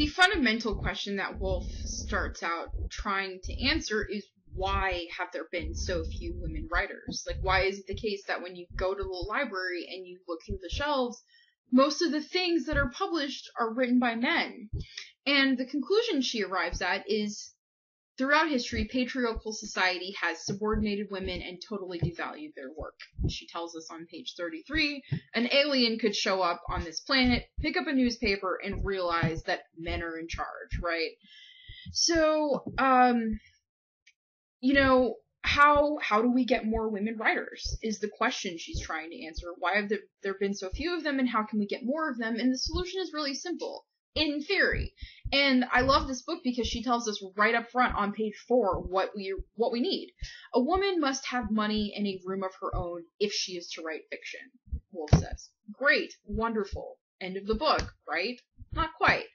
the fundamental question that Woolf starts out trying to answer is why have there been so few women writers? Like, why is it the case that when you go to the library and you look through the shelves, most of the things that are published are written by men? And the conclusion she arrives at is Throughout history, patriarchal society has subordinated women and totally devalued their work. She tells us on page 33 an alien could show up on this planet, pick up a newspaper, and realize that men are in charge, right? So, um, you know, how how do we get more women writers is the question she's trying to answer. Why have there, there been so few of them and how can we get more of them? And the solution is really simple in theory. And I love this book because she tells us right up front on page four what we what we need. A woman must have money and a room of her own if she is to write fiction. Woolf says. Great, wonderful. End of the book, right? Not quite.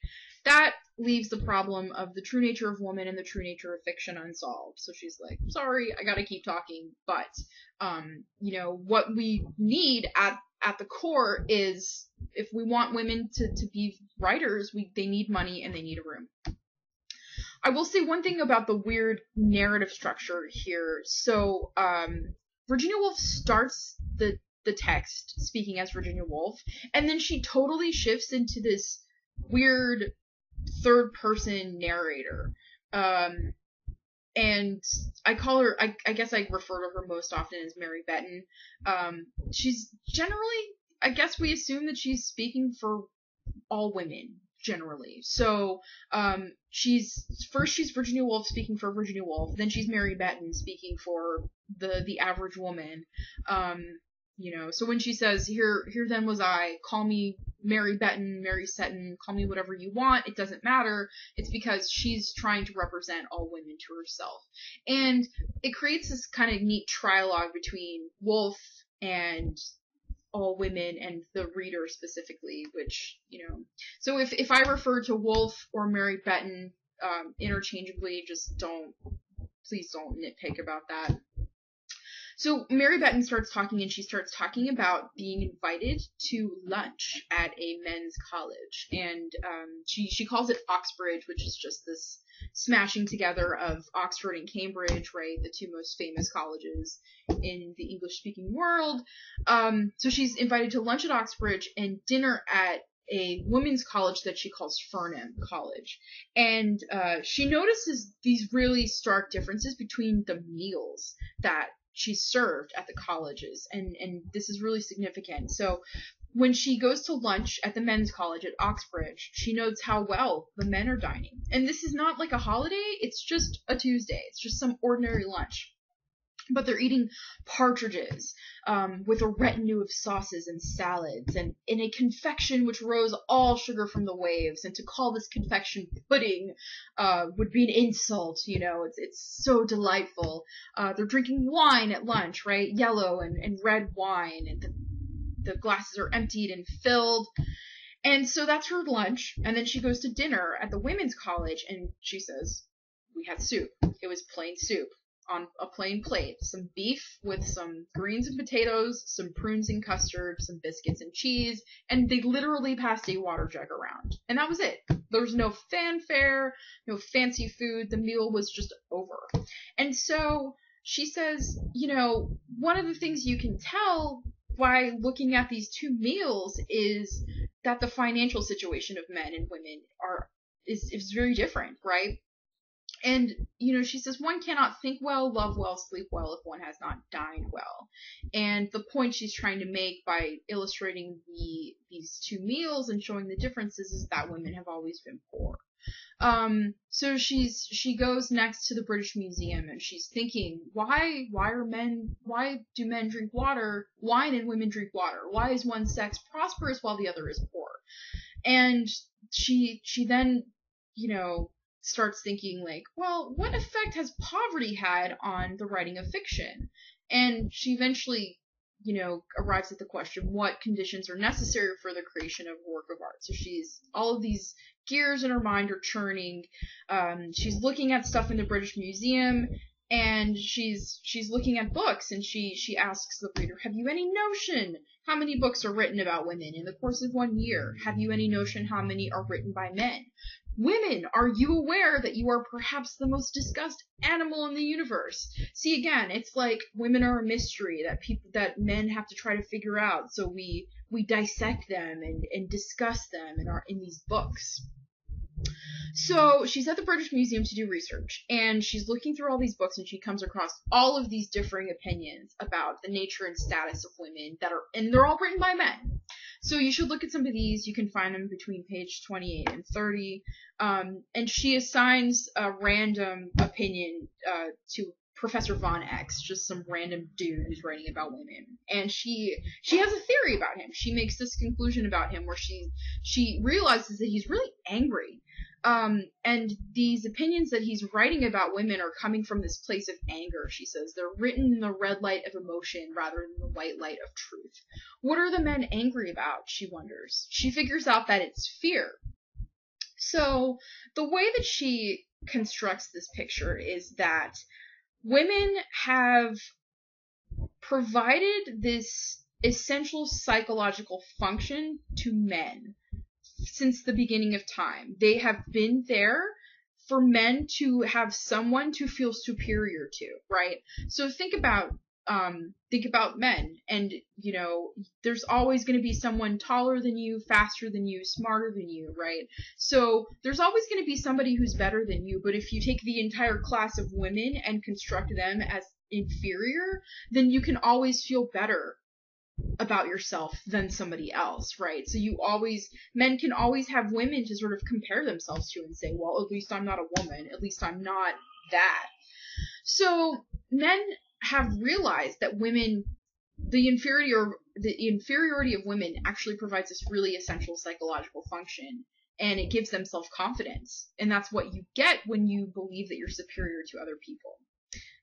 That leaves the problem of the true nature of woman and the true nature of fiction unsolved. So she's like, sorry, I gotta keep talking, but, um, you know, what we need at, at the core is if we want women to, to be writers, we they need money and they need a room. I will say one thing about the weird narrative structure here. So, um, Virginia Woolf starts the the text speaking as Virginia Woolf, and then she totally shifts into this weird third person narrator. Um, and I call her, I, I, guess I refer to her most often as Mary Benton. Um, she's generally I guess we assume that she's speaking for all women generally. So um, she's first she's Virginia Woolf speaking for Virginia Woolf, then she's Mary Benton speaking for the the average woman. Um, you know, so when she says here here then was I, call me Mary Benton, Mary Seton, call me whatever you want, it doesn't matter. It's because she's trying to represent all women to herself. And it creates this kind of neat trialogue between Woolf and all women and the reader specifically, which, you know. So if, if I refer to Woolf or Mary Benton um, interchangeably, just don't, please don't nitpick about that. So Mary Benton starts talking and she starts talking about being invited to lunch at a men's college. And um, she, she calls it Oxbridge, which is just this smashing together of Oxford and Cambridge, right? The two most famous colleges in the English speaking world. Um, so she's invited to lunch at Oxbridge and dinner at a women's college that she calls Fernham College. And uh, she notices these really stark differences between the meals that she's served at the colleges and and this is really significant so when she goes to lunch at the men's college at Oxbridge, she notes how well the men are dining. And this is not like a holiday, it's just a Tuesday. It's just some ordinary lunch. But they're eating partridges um, with a retinue of sauces and salads, and in a confection which rose all sugar from the waves. And to call this confection pudding uh, would be an insult, you know. It's it's so delightful. Uh, they're drinking wine at lunch, right? Yellow and, and red wine, and the the glasses are emptied and filled. And so that's her lunch. And then she goes to dinner at the women's college and she says, We had soup. It was plain soup on a plain plate. Some beef with some greens and potatoes, some prunes and custard, some biscuits and cheese, and they literally passed a water jug around. And that was it. There was no fanfare, no fancy food. The meal was just over. And so she says, you know, one of the things you can tell by looking at these two meals is that the financial situation of men and women are is is very different, right? And you know, she says one cannot think well, love well, sleep well if one has not dined well. And the point she's trying to make by illustrating the these two meals and showing the differences is that women have always been poor. Um, so she's she goes next to the British Museum and she's thinking, why why are men why do men drink water, wine and women drink water? Why is one sex prosperous while the other is poor? And she she then, you know, starts thinking like, well, what effect has poverty had on the writing of fiction? And she eventually you know, arrives at the question what conditions are necessary for the creation of a work of art. So she's all of these gears in her mind are churning. Um, she's looking at stuff in the British Museum and she's she's looking at books and she she asks the reader, "Have you any notion how many books are written about women in the course of one year? Have you any notion how many are written by men?" Women, are you aware that you are perhaps the most discussed animal in the universe? See again, it's like women are a mystery that people that men have to try to figure out. So we we dissect them and, and discuss them in our in these books. So she's at the British Museum to do research, and she's looking through all these books, and she comes across all of these differing opinions about the nature and status of women that are, and they're all written by men. So you should look at some of these. You can find them between page 28 and 30. Um, and she assigns a random opinion uh, to Professor Von X, just some random dude who's writing about women. And she she has a theory about him. She makes this conclusion about him where she she realizes that he's really angry. Um, and these opinions that he's writing about women are coming from this place of anger, she says. They're written in the red light of emotion rather than the white light of truth. What are the men angry about? She wonders. She figures out that it's fear. So, the way that she constructs this picture is that women have provided this essential psychological function to men since the beginning of time. They have been there for men to have someone to feel superior to, right? So think about um think about men and you know there's always going to be someone taller than you faster than you smarter than you right so there's always going to be somebody who's better than you but if you take the entire class of women and construct them as inferior then you can always feel better about yourself than somebody else, right? So you always, men can always have women to sort of compare themselves to and say, well, at least I'm not a woman. At least I'm not that. So men have realized that women, the inferiority or the inferiority of women actually provides this really essential psychological function and it gives them self-confidence. And that's what you get when you believe that you're superior to other people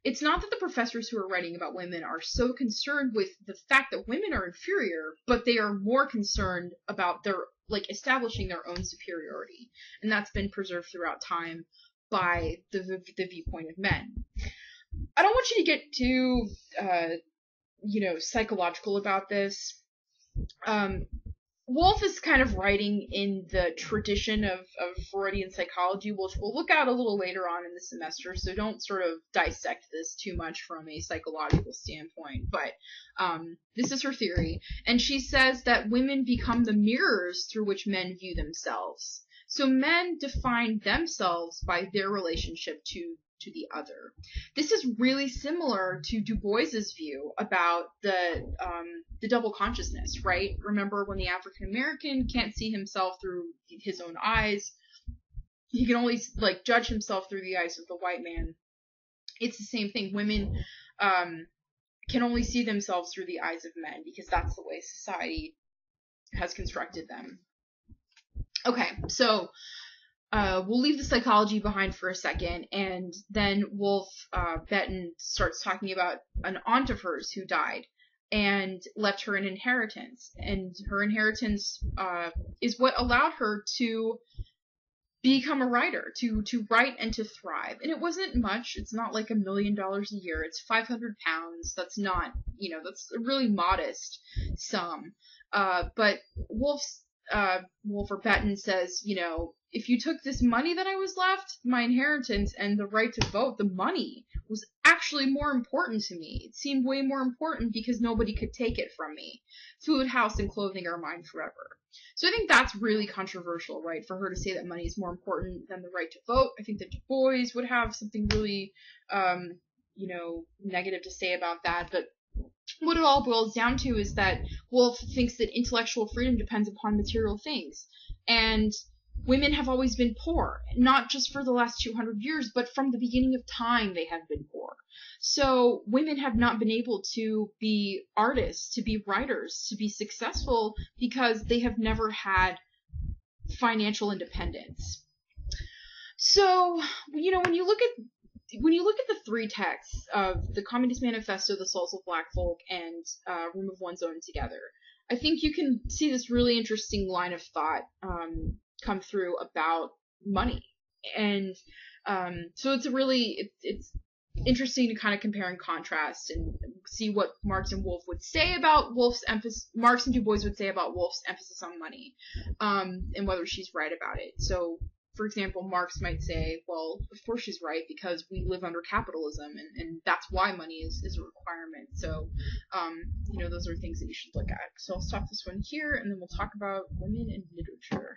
it's not that the professors who are writing about women are so concerned with the fact that women are inferior, but they are more concerned about their like establishing their own superiority, and that's been preserved throughout time by the the viewpoint of men. I don't want you to get too, uh, you know, psychological about this. Um, Woolf is kind of writing in the tradition of, of Freudian psychology, which we'll look at a little later on in the semester, so don't sort of dissect this too much from a psychological standpoint. But um, this is her theory, and she says that women become the mirrors through which men view themselves. So men define themselves by their relationship to to the other. This is really similar to Du Bois's view about the um, the double consciousness, right? Remember when the African American can't see himself through his own eyes, he can only like judge himself through the eyes of the white man. It's the same thing. Women um, can only see themselves through the eyes of men because that's the way society has constructed them. Okay, so uh, we'll leave the psychology behind for a second, and then Woolf uh, Benton starts talking about an aunt of hers who died and left her an inheritance, and her inheritance uh, is what allowed her to become a writer, to to write and to thrive. And it wasn't much. It's not like a million dollars a year. It's 500 pounds. That's not, you know, that's a really modest sum. Uh, but Woolf's uh, Wolfer Benton says, you know, if you took this money that I was left, my inheritance and the right to vote, the money was actually more important to me. It seemed way more important because nobody could take it from me. Food, house, and clothing are mine forever. So I think that's really controversial, right? For her to say that money is more important than the right to vote. I think that Du Bois would have something really, um, you know, negative to say about that. But what it all boils down to is that Woolf thinks that intellectual freedom depends upon material things. And women have always been poor, not just for the last 200 years, but from the beginning of time they have been poor. So women have not been able to be artists, to be writers, to be successful because they have never had financial independence. So, you know, when you look at when you look at the three texts of the Communist Manifesto, The Souls of Black Folk, and uh, Room of One's Own together, I think you can see this really interesting line of thought um, come through about money, and um, so it's a really it, it's interesting to kind of compare and contrast and see what Marx and Woolf would say about Woolf's emphasis. Marx and Du Bois would say about Woolf's emphasis on money, um, and whether she's right about it. So for example, Marx might say, well, of course she's right because we live under capitalism and, and that's why money is, is a requirement. So, um, you know, those are things that you should look at. So I'll stop this one here and then we'll talk about women in literature.